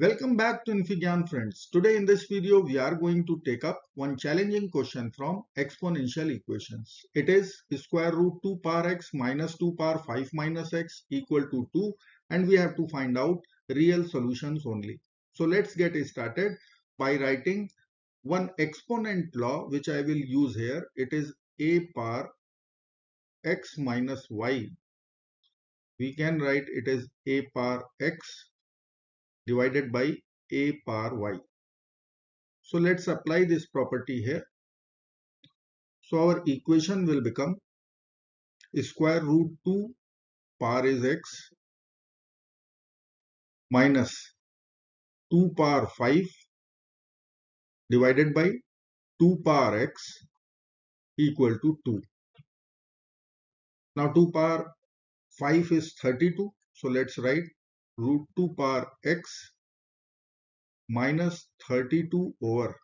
Welcome back to infyGyan friends. Today in this video we are going to take up one challenging question from exponential equations. It is square root 2 power x minus 2 power 5 minus x equal to 2 and we have to find out real solutions only. So let's get started by writing one exponent law which I will use here. It is a power x minus y. We can write it is a power x divided by a power y. So let's apply this property here. So our equation will become square root 2 power is x minus 2 power 5 divided by 2 power x equal to 2. Now 2 power 5 is 32. So let's write root 2 power x minus 32 over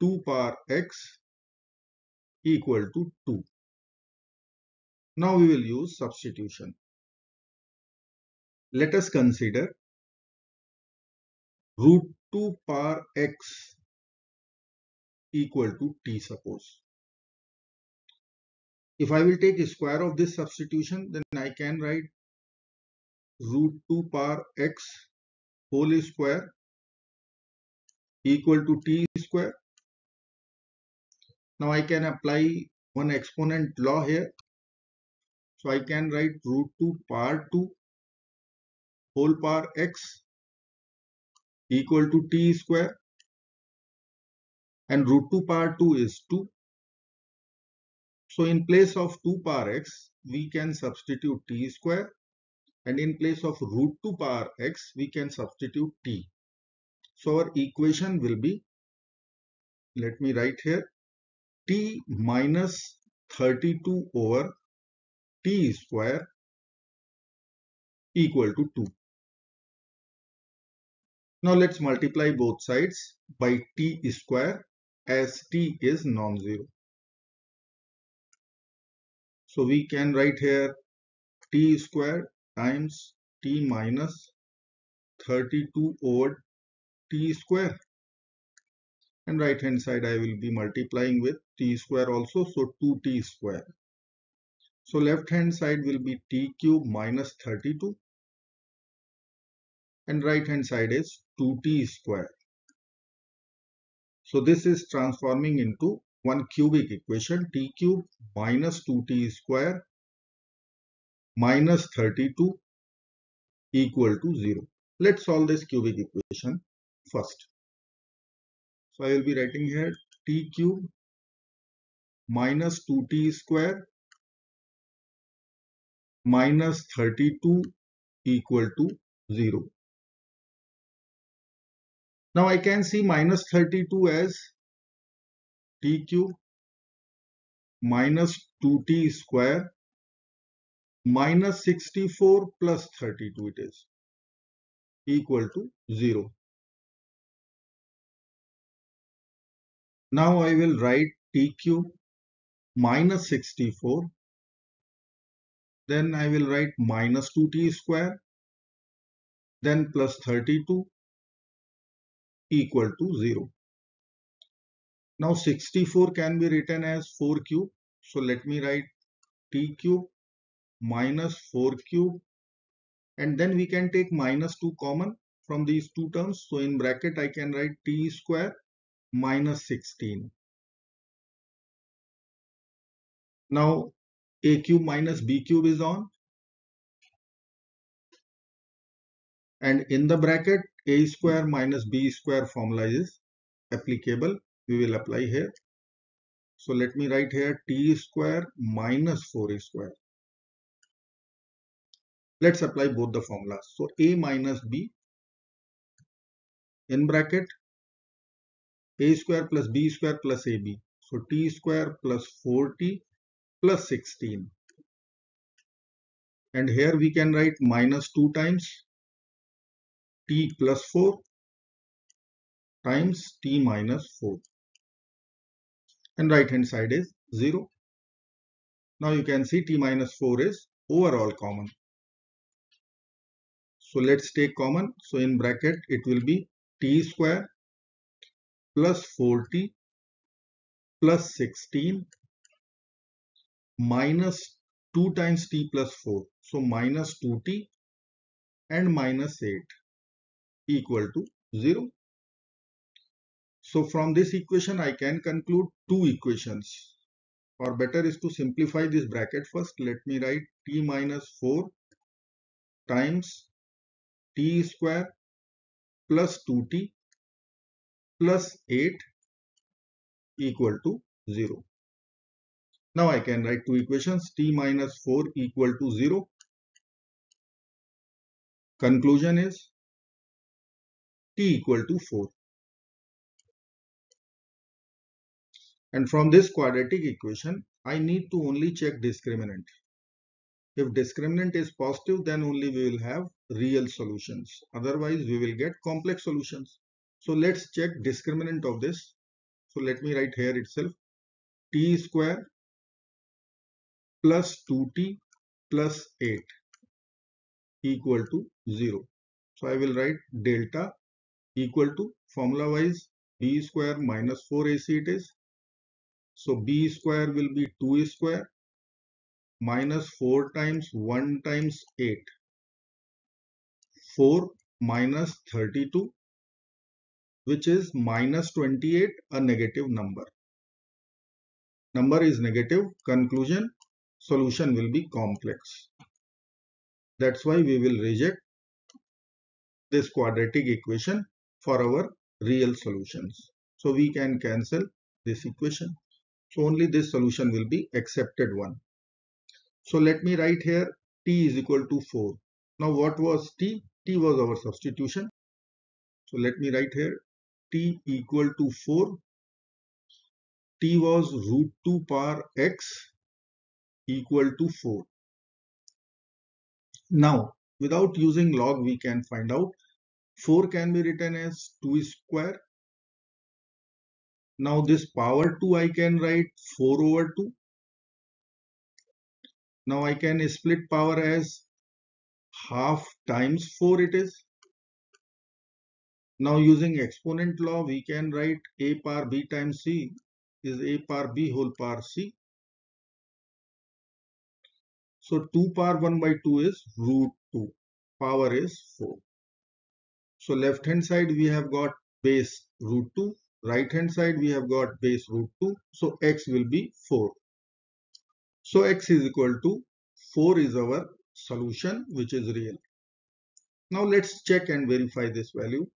2 power x equal to 2. Now we will use substitution. Let us consider root 2 power x equal to t suppose. If I will take square of this substitution then I can write root 2 power x whole square equal to t square. Now I can apply one exponent law here. So I can write root 2 power 2 whole power x equal to t square and root 2 power 2 is 2. So in place of 2 power x we can substitute t square and in place of root 2 power x we can substitute t. So our equation will be let me write here t minus 32 over t square equal to 2. Now let's multiply both sides by t square as t is non-zero. So we can write here t square times t minus 32 over t square and right hand side I will be multiplying with t square also so 2t square. So left hand side will be t cube minus 32 and right hand side is 2t square. So this is transforming into one cubic equation t cube minus 2t square minus 32 equal to 0. Let's solve this cubic equation first. So I will be writing here t cube minus 2t square minus 32 equal to 0. Now I can see minus 32 as t cube minus 2t square minus 64 plus 32 it is equal to 0. Now I will write t cube minus 64 then I will write minus 2t square then plus 32 equal to 0. Now 64 can be written as 4 cube. So let me write t cube minus 4 cube and then we can take minus 2 common from these two terms. So in bracket I can write t square minus 16. Now a cube minus b cube is on and in the bracket a square minus b square formula is applicable. We will apply here. So let me write here t square minus 4 square Let's apply both the formulas. So A minus B in bracket A square plus B square plus AB. So T square plus 4T plus 16. And here we can write minus 2 times T plus 4 times T minus 4. And right hand side is 0. Now you can see T minus 4 is overall common. So let's take common. So in bracket it will be t square plus 4t plus 16 minus 2 times t plus 4. So minus 2t and minus 8 equal to 0. So from this equation I can conclude two equations or better is to simplify this bracket first. Let me write t minus 4 times t square plus 2t plus 8 equal to 0. Now I can write two equations t minus 4 equal to 0. Conclusion is t equal to 4. And from this quadratic equation, I need to only check discriminant. If discriminant is positive, then only we will have real solutions. Otherwise, we will get complex solutions. So let's check discriminant of this. So let me write here itself t square plus 2t plus 8 equal to 0. So I will write delta equal to formula wise b square minus 4ac it is. So b square will be 2 square minus 4 times 1 times 8. 4 minus 32 which is minus 28 a negative number. Number is negative conclusion solution will be complex. That's why we will reject this quadratic equation for our real solutions. So we can cancel this equation. So only this solution will be accepted one. So let me write here t is equal to 4. Now what was t? t was our substitution. So let me write here t equal to 4. t was root 2 power x equal to 4. Now, without using log, we can find out 4 can be written as 2 square. Now this power 2 I can write 4 over 2. Now I can split power as half times 4 it is. Now using exponent law we can write a power b times c is a power b whole power c so 2 power 1 by 2 is root 2. Power is 4. So left hand side we have got base root 2. Right hand side we have got base root 2. So x will be 4. So x is equal to 4 is our solution which is real. Now let's check and verify this value.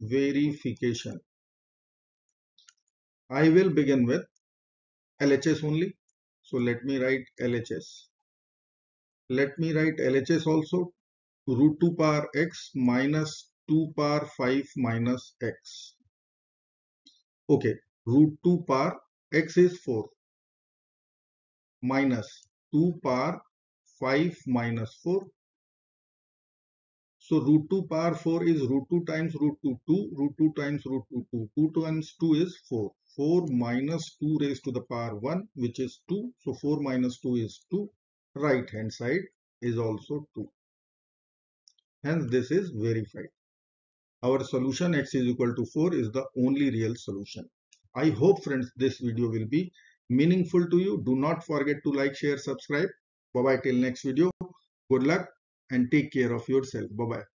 Verification. I will begin with LHS only. So let me write LHS let me write LHS also root 2 power x minus 2 power 5 minus x. Okay, root 2 power x is 4 minus 2 power 5 minus 4. So root 2 power 4 is root 2 times root 2 2 root 2 times root 2 2 2 times 2 is 4 4 minus 2 raised to the power 1 which is 2 so 4 minus 2 is 2 right hand side is also 2. Hence this is verified. Our solution x is equal to 4 is the only real solution. I hope friends this video will be meaningful to you. Do not forget to like, share, subscribe. Bye bye till next video. Good luck and take care of yourself. Bye bye.